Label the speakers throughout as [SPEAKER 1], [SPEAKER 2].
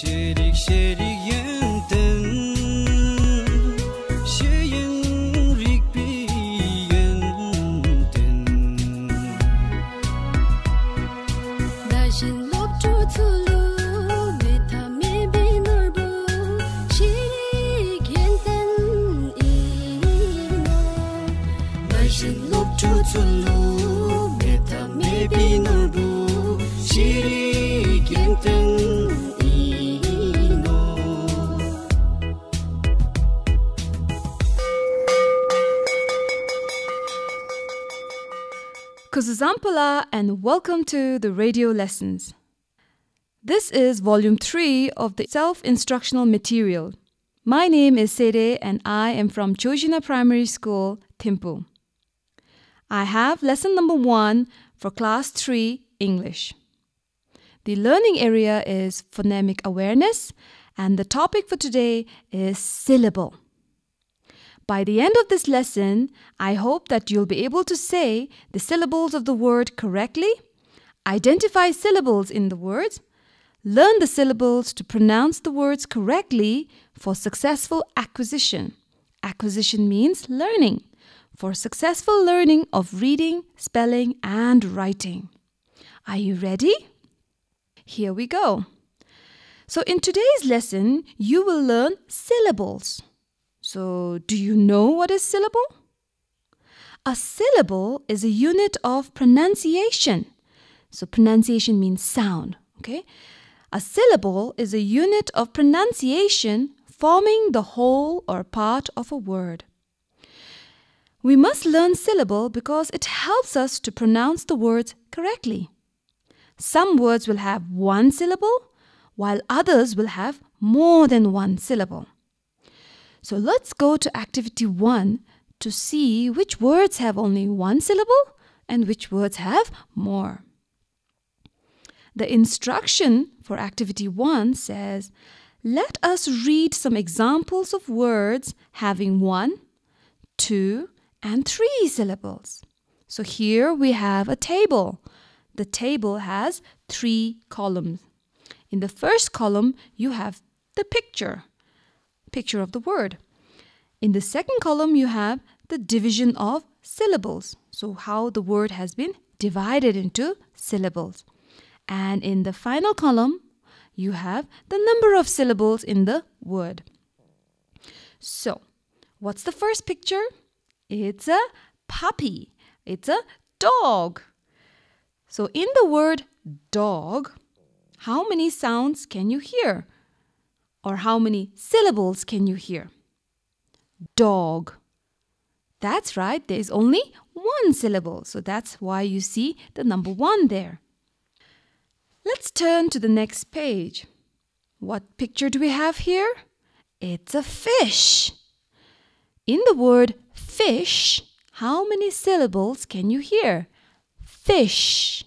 [SPEAKER 1] şirik şirik
[SPEAKER 2] Kuzuzampala and welcome to the radio lessons. This is volume 3 of the self instructional material. My name is Sede and I am from Chojina Primary School, Thimphu. I have lesson number 1 for class 3 English. The learning area is phonemic awareness and the topic for today is syllable. By the end of this lesson, I hope that you'll be able to say the syllables of the word correctly, identify syllables in the words, learn the syllables to pronounce the words correctly for successful acquisition. Acquisition means learning, for successful learning of reading, spelling, and writing. Are you ready? Here we go. So, in today's lesson, you will learn syllables. So, do you know what is syllable? A syllable is a unit of pronunciation. So, pronunciation means sound, okay? A syllable is a unit of pronunciation forming the whole or part of a word. We must learn syllable because it helps us to pronounce the words correctly. Some words will have one syllable, while others will have more than one syllable. So let's go to activity 1 to see which words have only one syllable and which words have more. The instruction for activity 1 says, Let us read some examples of words having one, two, and three syllables. So here we have a table. The table has three columns. In the first column, you have the picture, picture of the word. In the second column, you have the division of syllables. So, how the word has been divided into syllables. And in the final column, you have the number of syllables in the word. So, what's the first picture? It's a puppy. It's a dog. So, in the word dog, how many sounds can you hear? Or how many syllables can you hear? Dog. That's right, there is only one syllable. So, that's why you see the number one there. Let's turn to the next page. What picture do we have here? It's a fish. In the word fish, how many syllables can you hear? Fish.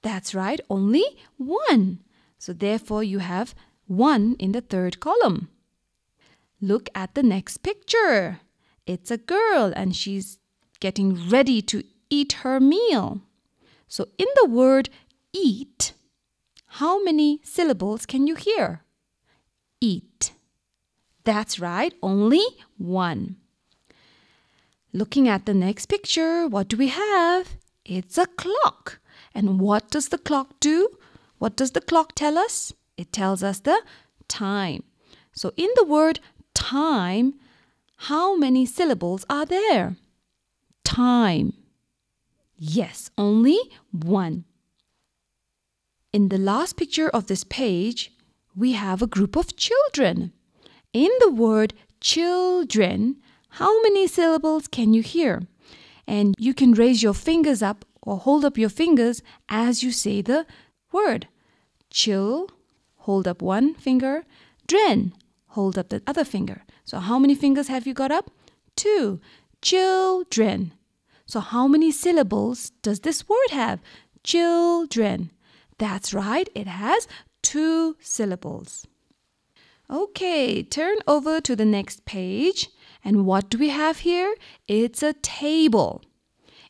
[SPEAKER 2] That's right, only one. So therefore, you have one in the third column. Look at the next picture. It's a girl and she's getting ready to eat her meal. So in the word eat, how many syllables can you hear? Eat. That's right, only one. Looking at the next picture, what do we have? It's a clock. And what does the clock do? What does the clock tell us? It tells us the time. So in the word time, how many syllables are there? Time. Yes, only one. In the last picture of this page, we have a group of children. In the word children, how many syllables can you hear? And you can raise your fingers up or hold up your fingers as you say the word. Chill, hold up one finger. Dren, hold up the other finger. So, how many fingers have you got up? Two. Children. So, how many syllables does this word have? Children. That's right, it has two syllables. Okay, turn over to the next page. And what do we have here? It's a table.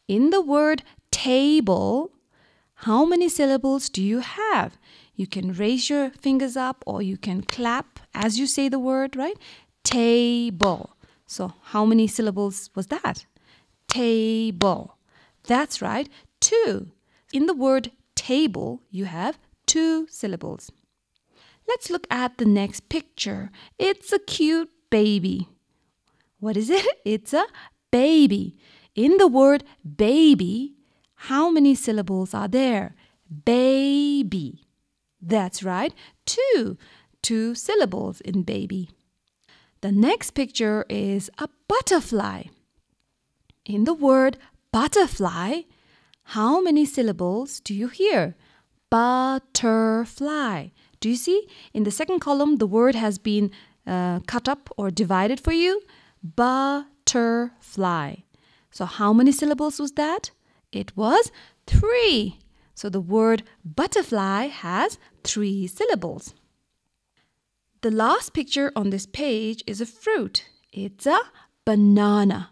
[SPEAKER 2] In the word table, how many syllables do you have? You can raise your fingers up or you can clap as you say the word, right? Table. So, how many syllables was that? Table. That's right, two. In the word table, you have two syllables. Let's look at the next picture. It's a cute baby. What is it? It's a baby. In the word baby, how many syllables are there? Baby. That's right, two. Two syllables in baby. The next picture is a butterfly. In the word butterfly, how many syllables do you hear? Butterfly. Do you see? In the second column, the word has been uh, cut up or divided for you. Butterfly. So, how many syllables was that? It was three. So, the word butterfly has three syllables. The last picture on this page is a fruit. It's a banana.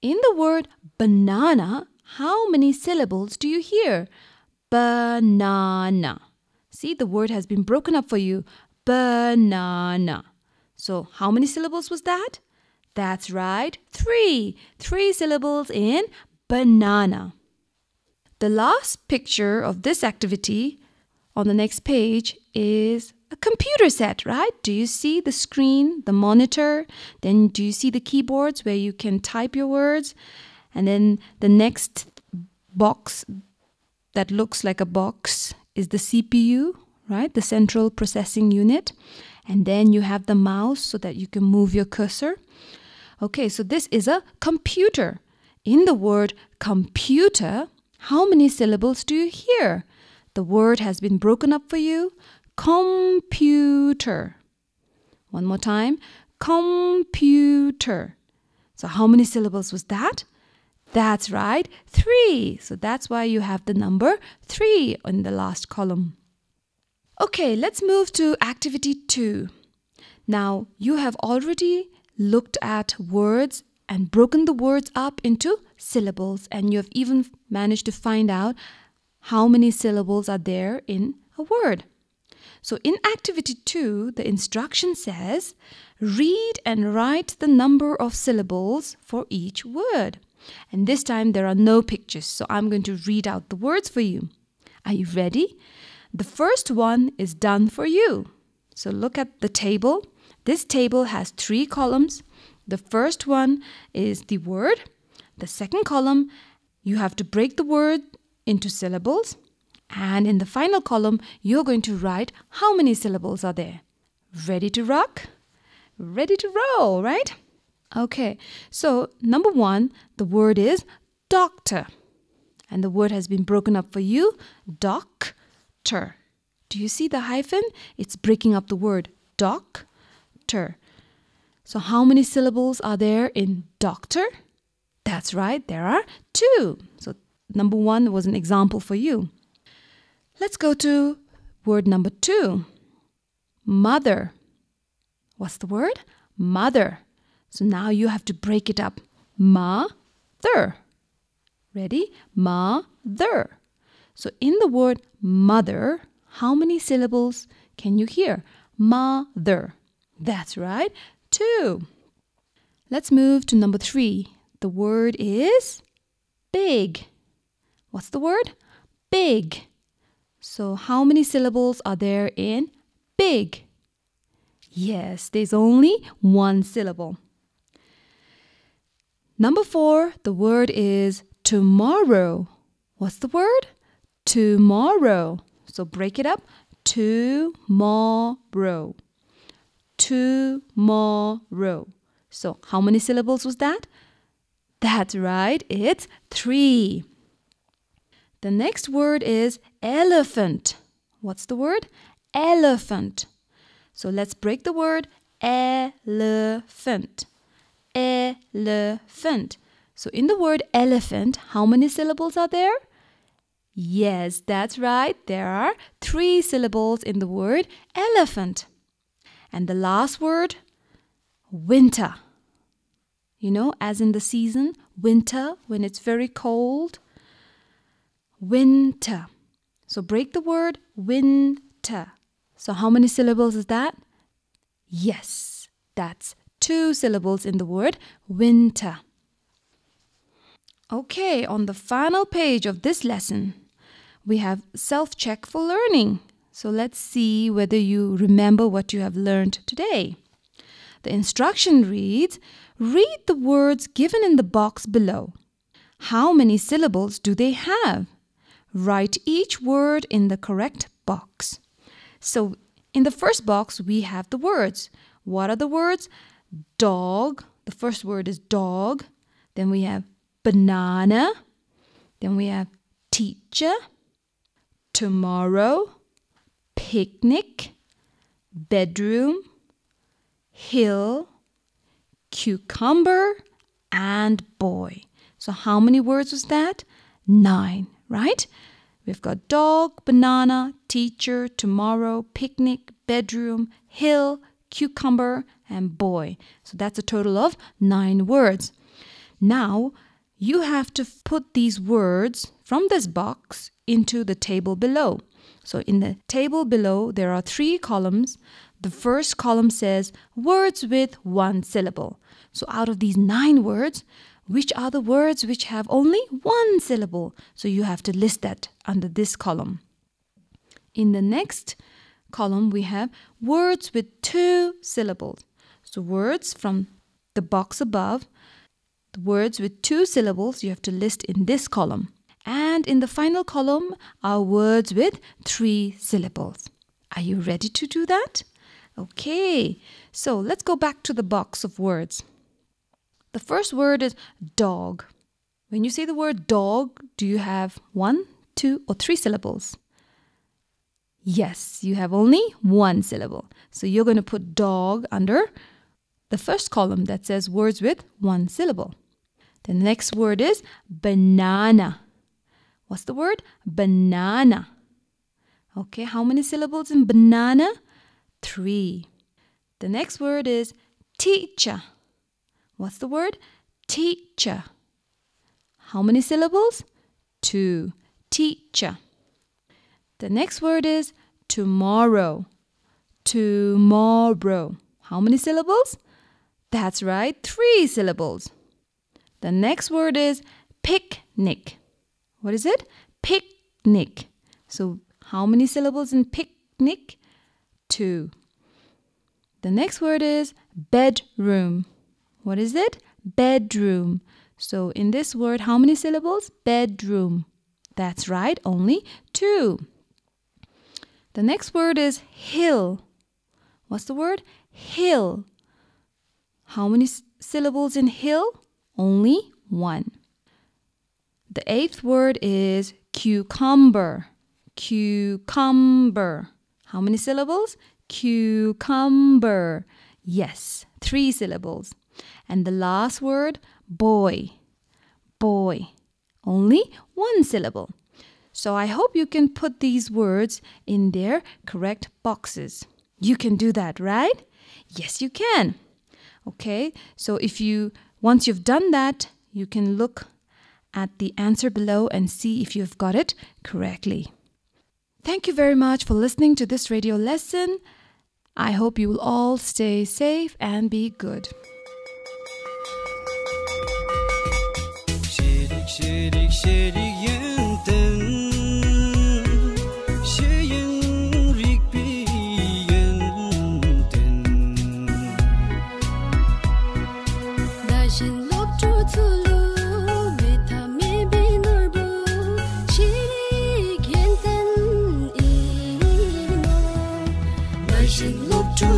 [SPEAKER 2] In the word banana, how many syllables do you hear? Banana. See, the word has been broken up for you. Banana. So, how many syllables was that? That's right, three. Three syllables in banana. The last picture of this activity on the next page is a computer set, right? Do you see the screen, the monitor? Then do you see the keyboards where you can type your words? And then the next box that looks like a box is the CPU, right? The central processing unit. And then you have the mouse so that you can move your cursor. Okay, so this is a computer. In the word computer, how many syllables do you hear? The word has been broken up for you. Computer. One more time. Computer. So, how many syllables was that? That's right, three. So, that's why you have the number three in the last column. Okay, let's move to activity two. Now, you have already looked at words and broken the words up into syllables, and you have even managed to find out how many syllables are there in a word. So, in activity two, the instruction says read and write the number of syllables for each word. And this time there are no pictures, so I'm going to read out the words for you. Are you ready? The first one is done for you. So, look at the table. This table has three columns. The first one is the word. The second column, you have to break the word into syllables. And in the final column, you're going to write how many syllables are there. Ready to rock? Ready to roll, right? Okay, so number one, the word is doctor. And the word has been broken up for you doctor. Do you see the hyphen? It's breaking up the word doc doctor. So, how many syllables are there in doctor? That's right, there are two. So, number one was an example for you. Let's go to word number two mother. What's the word? Mother. So, now you have to break it up. Ma-ther. Ready? Mother. So, in the word mother, how many syllables can you hear? Mother. That's right, two. Let's move to number three. The word is big. What's the word? Big. So, how many syllables are there in big? Yes, there's only one syllable. Number four, the word is tomorrow. What's the word? Tomorrow. So break it up. Tomorrow tomorrow. So, how many syllables was that? That's right, it's three. The next word is elephant. What's the word? Elephant. So let's break the word elephant. Elephant. So in the word elephant, how many syllables are there? Yes, that's right. There are three syllables in the word elephant. And the last word, winter. You know, as in the season, winter, when it's very cold. Winter. So break the word winter. So, how many syllables is that? Yes, that's two syllables in the word winter. Okay, on the final page of this lesson, we have self check for learning. So, let's see whether you remember what you have learned today. The instruction reads Read the words given in the box below. How many syllables do they have? Write each word in the correct box. So, in the first box, we have the words. What are the words? Dog. The first word is dog. Then we have banana. Then we have teacher. Tomorrow. Picnic. Bedroom. Hill. Cucumber. And boy. So, how many words was that? Nine, right? We've got dog, banana, teacher, tomorrow, picnic, bedroom, hill, cucumber, and boy. So that's a total of nine words. Now you have to put these words from this box into the table below. So in the table below, there are three columns. The first column says words with one syllable. So out of these nine words, which are the words which have only one syllable. So you have to list that under this column. In the next column, we have words with two syllables. So words from the box above, the words with two syllables you have to list in this column. And in the final column are words with three syllables. Are you ready to do that? Okay, so let's go back to the box of words. The first word is dog. When you say the word dog, do you have one, two, or three syllables? Yes, you have only one syllable. So you're going to put dog under the first column that says words with one syllable. The next word is banana. What's the word? Banana. Okay, how many syllables in banana? Three. The next word is teacher. What's the word? Teacher. How many syllables? Two. Teacher. The next word is tomorrow. Tomorrow. How many syllables? That's right, three syllables. The next word is picnic. What is it? Picnic. So, how many syllables in picnic? Two. The next word is bedroom. What is it? Bedroom. So in this word, how many syllables? Bedroom. That's right, only two. The next word is hill. What's the word? Hill. How many syllables in hill? Only one. The eighth word is cucumber. Cucumber. How many syllables? Cucumber. Yes, three syllables. And the last word, boy. Boy. Only one syllable. So I hope you can put these words in their correct boxes. You can do that, right? Yes, you can. Okay, so if you, once you've done that, you can look at the answer below and see if you've got it correctly. Thank you very much for listening to this radio lesson. I hope you will all stay safe and be good.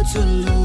[SPEAKER 3] Dashin lop